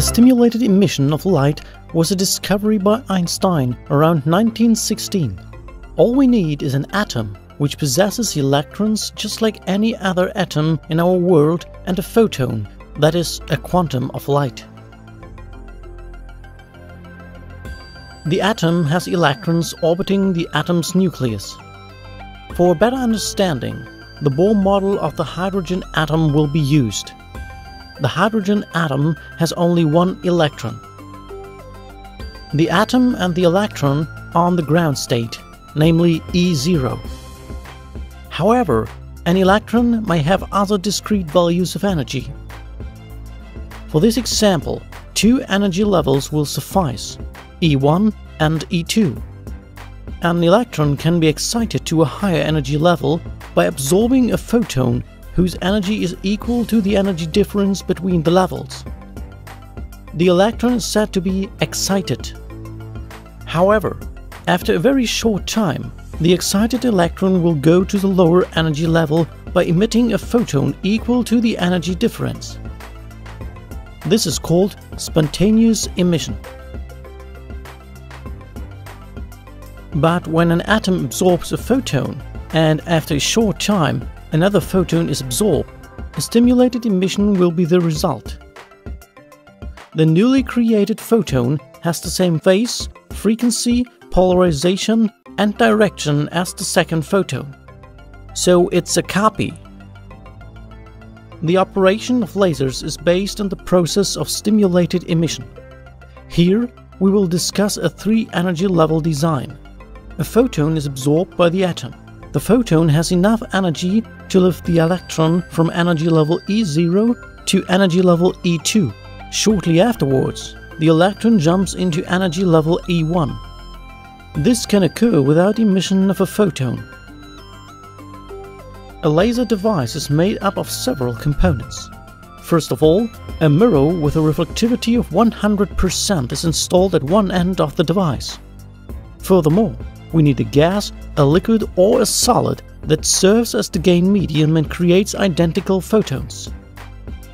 The stimulated emission of light was a discovery by Einstein around 1916. All we need is an atom which possesses electrons just like any other atom in our world and a photon, that is, a quantum of light. The atom has electrons orbiting the atom's nucleus. For a better understanding, the Bohr model of the hydrogen atom will be used. The hydrogen atom has only one electron. The atom and the electron are on the ground state, namely E0. However, an electron may have other discrete values of energy. For this example, two energy levels will suffice, E1 and E2. An electron can be excited to a higher energy level by absorbing a photon whose energy is equal to the energy difference between the levels. The electron is said to be excited. However, after a very short time, the excited electron will go to the lower energy level by emitting a photon equal to the energy difference. This is called spontaneous emission. But when an atom absorbs a photon, and after a short time another photon is absorbed, a stimulated emission will be the result. The newly created photon has the same phase, frequency, polarization and direction as the second photon. So it's a copy. The operation of lasers is based on the process of stimulated emission. Here, we will discuss a three energy level design. A photon is absorbed by the atom. The photon has enough energy to lift the electron from energy level E0 to energy level E2. Shortly afterwards, the electron jumps into energy level E1. This can occur without emission of a photon. A laser device is made up of several components. First of all, a mirror with a reflectivity of 100% is installed at one end of the device. Furthermore, we need a gas, a liquid or a solid that serves as the gain medium and creates identical photons.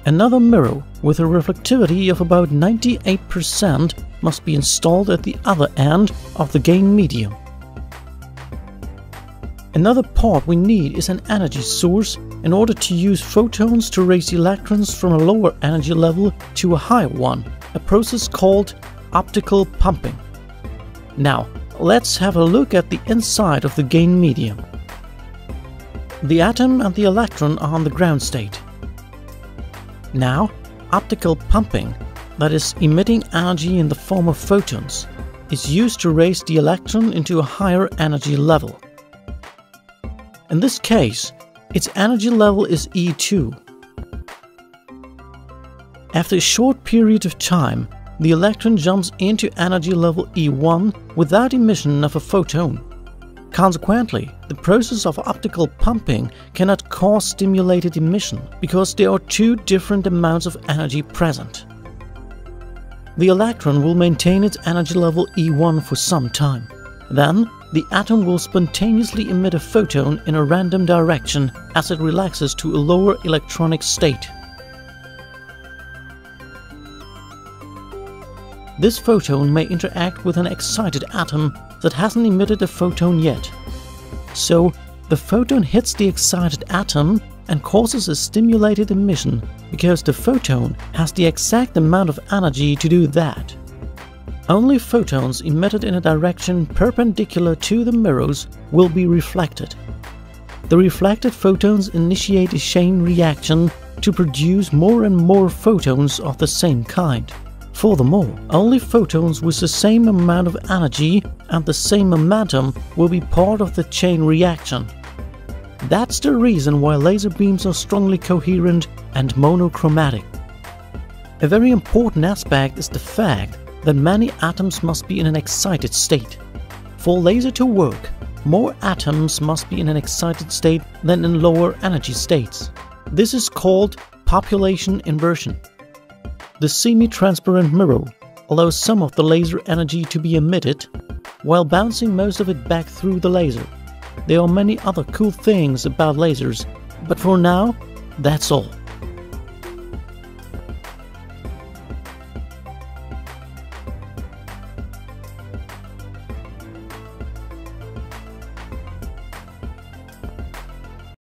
Another mirror with a reflectivity of about 98% must be installed at the other end of the gain medium. Another part we need is an energy source in order to use photons to raise electrons from a lower energy level to a higher one, a process called optical pumping. Now, let's have a look at the inside of the gain medium. The atom and the electron are on the ground state. Now, optical pumping, that is emitting energy in the form of photons, is used to raise the electron into a higher energy level. In this case, its energy level is E2. After a short period of time, the electron jumps into energy level E1 without emission of a photon. Consequently, the process of optical pumping cannot cause stimulated emission because there are two different amounts of energy present. The electron will maintain its energy level E1 for some time. Then, the atom will spontaneously emit a photon in a random direction as it relaxes to a lower electronic state. This photon may interact with an excited atom that hasn't emitted a photon yet. So, the photon hits the excited atom and causes a stimulated emission because the photon has the exact amount of energy to do that. Only photons emitted in a direction perpendicular to the mirrors will be reflected. The reflected photons initiate a chain reaction to produce more and more photons of the same kind. Furthermore, only photons with the same amount of energy and the same momentum will be part of the chain reaction. That's the reason why laser beams are strongly coherent and monochromatic. A very important aspect is the fact that many atoms must be in an excited state. For laser to work, more atoms must be in an excited state than in lower energy states. This is called population inversion. The semi-transparent mirror allows some of the laser energy to be emitted while bouncing most of it back through the laser. There are many other cool things about lasers, but for now, that's all.